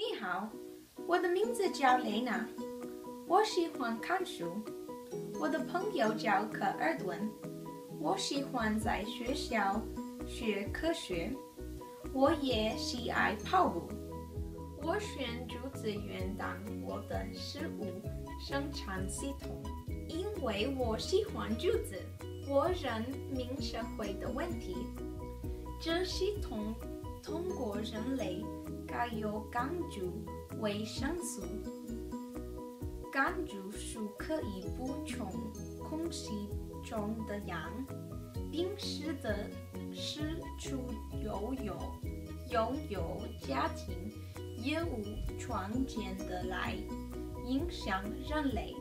你好，我的名字叫雷娜，我喜欢看书。我的朋友叫科尔顿，我喜欢在学校学科学。我也喜爱跑步。我选竹子园当我的食物生产系统，因为我喜欢竹子。我认明社会的问题，这系统通过人类该有感注维生素。感注素可以补充空气中的氧，并使得使出拥有拥有家庭业务创建的来影响人类。